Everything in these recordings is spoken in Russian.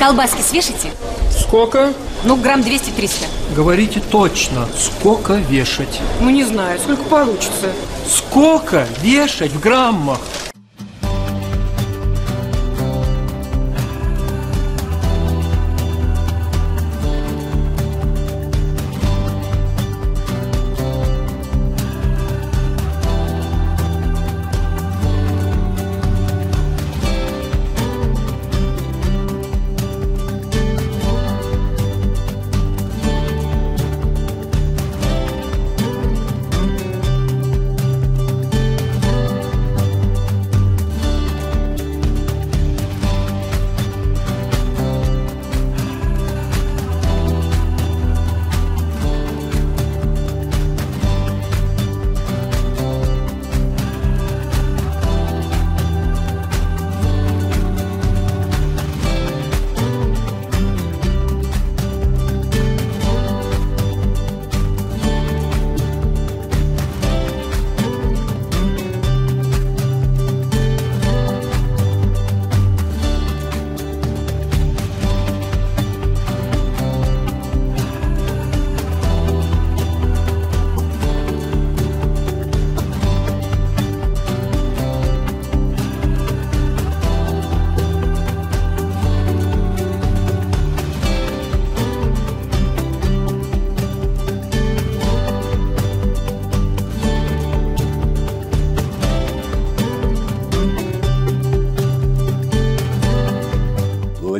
Колбаски свешите? Сколько? Ну, грамм 200-300. Говорите точно, сколько вешать? Ну, не знаю, сколько получится. Сколько вешать в граммах?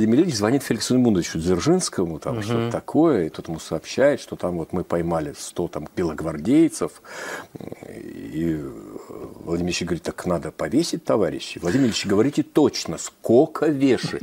Владимир Ильич звонит Феликсу Эдмундовичу Дзержинскому, там угу. что-то такое, и тот ему сообщает, что там вот мы поймали 100 там белогвардейцев, и Владимир Ильич говорит, так надо повесить, товарищи. Владимир Ильич, говорите точно, сколько вешать?